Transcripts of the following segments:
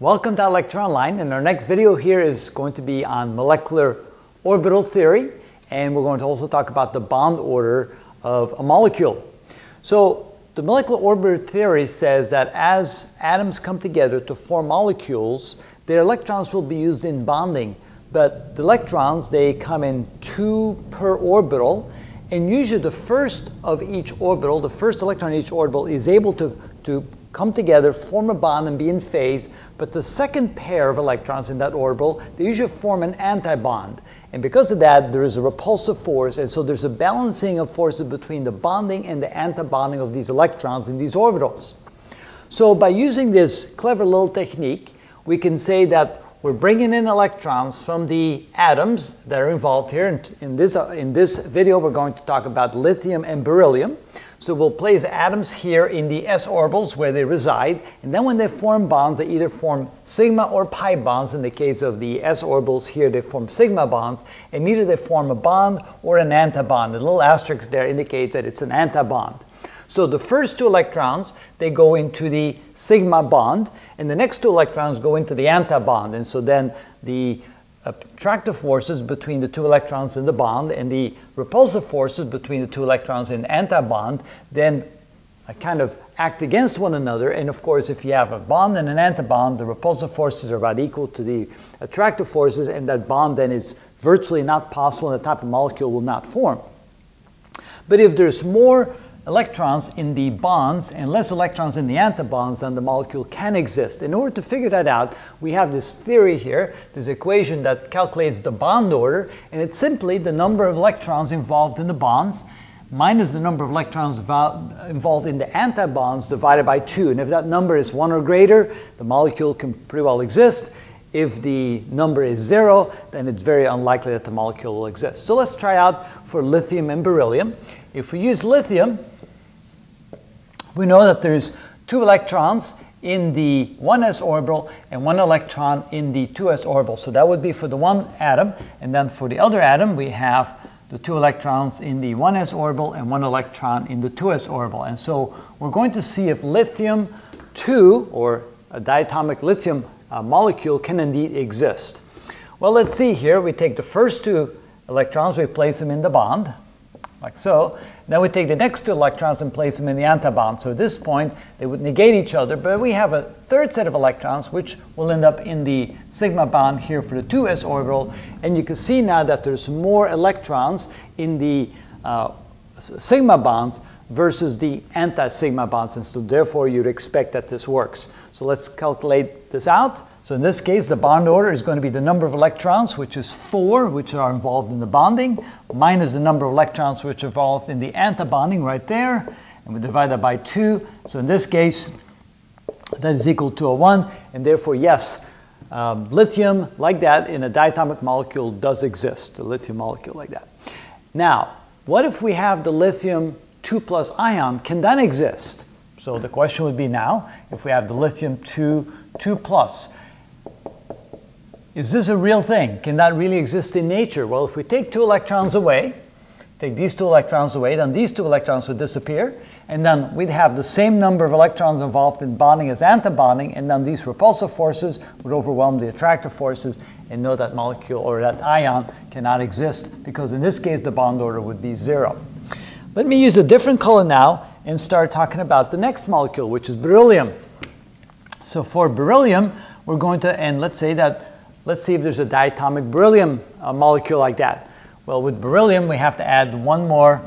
Welcome to ilectureonline and our next video here is going to be on molecular orbital theory and we're going to also talk about the bond order of a molecule. So the molecular orbital theory says that as atoms come together to form molecules, their electrons will be used in bonding. But the electrons, they come in two per orbital and usually the first of each orbital, the first electron in each orbital is able to, to come together, form a bond, and be in phase. But the second pair of electrons in that orbital, they usually form an antibond. And because of that, there is a repulsive force, and so there's a balancing of forces between the bonding and the antibonding of these electrons in these orbitals. So by using this clever little technique, we can say that we're bringing in electrons from the atoms that are involved here. In, in, this, uh, in this video, we're going to talk about lithium and beryllium. So we'll place atoms here in the s orbitals where they reside, and then when they form bonds, they either form sigma or pi bonds. In the case of the s orbitals here, they form sigma bonds, and either they form a bond or an antibond. The little asterisk there indicates that it's an antibond. So the first two electrons, they go into the sigma bond, and the next two electrons go into the antibond. And so then the attractive forces between the two electrons in the bond and the repulsive forces between the two electrons in antibond then uh, kind of act against one another. And of course, if you have a bond and an antibond, the repulsive forces are about equal to the attractive forces, and that bond then is virtually not possible, and the type of molecule will not form. But if there's more electrons in the bonds and less electrons in the antibonds, then the molecule can exist. In order to figure that out, we have this theory here, this equation that calculates the bond order, and it's simply the number of electrons involved in the bonds minus the number of electrons involved in the antibonds divided by 2. And if that number is 1 or greater, the molecule can pretty well exist. If the number is 0, then it's very unlikely that the molecule will exist. So let's try out for lithium and beryllium. If we use lithium, we know that there's two electrons in the 1s orbital and one electron in the 2s orbital. So that would be for the one atom. And then for the other atom, we have the two electrons in the 1s orbital and one electron in the 2s orbital. And so we're going to see if lithium 2, or a diatomic lithium uh, molecule, can indeed exist. Well, let's see here. We take the first two electrons, we place them in the bond, like so. Then we take the next two electrons and place them in the antibond. So at this point, they would negate each other, but we have a third set of electrons, which will end up in the sigma bond here for the 2s orbital. And you can see now that there's more electrons in the uh, sigma bonds versus the anti-sigma bonds. And so therefore, you'd expect that this works. So let's calculate this out. So in this case, the bond order is going to be the number of electrons, which is 4, which are involved in the bonding, minus the number of electrons which are involved in the antibonding right there. And we divide that by 2. So in this case, that is equal to a 1. And therefore, yes, um, lithium like that in a diatomic molecule does exist, the lithium molecule like that. Now, what if we have the lithium 2 plus ion? Can that exist? So the question would be now, if we have the lithium 2, 2 plus, is this a real thing? Can that really exist in nature? Well, if we take two electrons away, take these two electrons away, then these two electrons would disappear, and then we'd have the same number of electrons involved in bonding as antibonding, and then these repulsive forces would overwhelm the attractive forces, and know that molecule or that ion cannot exist, because in this case the bond order would be zero. Let me use a different color now and start talking about the next molecule, which is beryllium. So for beryllium, we're going to, and let's say that Let's see if there's a diatomic beryllium uh, molecule like that. Well, with beryllium, we have to add one more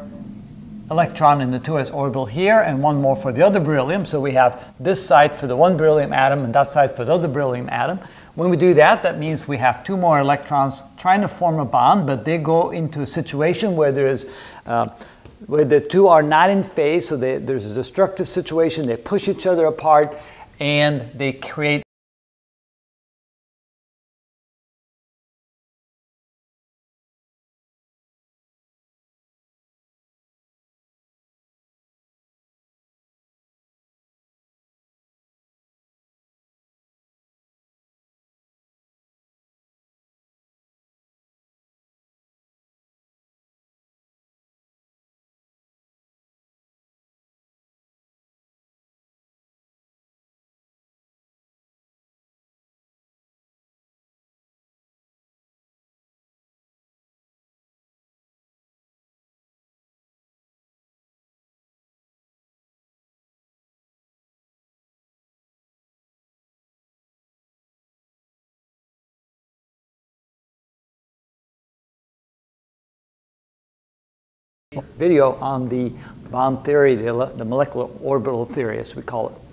electron in the 2s orbital here and one more for the other beryllium. So we have this side for the one beryllium atom and that side for the other beryllium atom. When we do that, that means we have two more electrons trying to form a bond, but they go into a situation where there is uh, where the two are not in phase, so they, there's a destructive situation. They push each other apart, and they create video on the bond theory, the, the molecular orbital theory as we call it.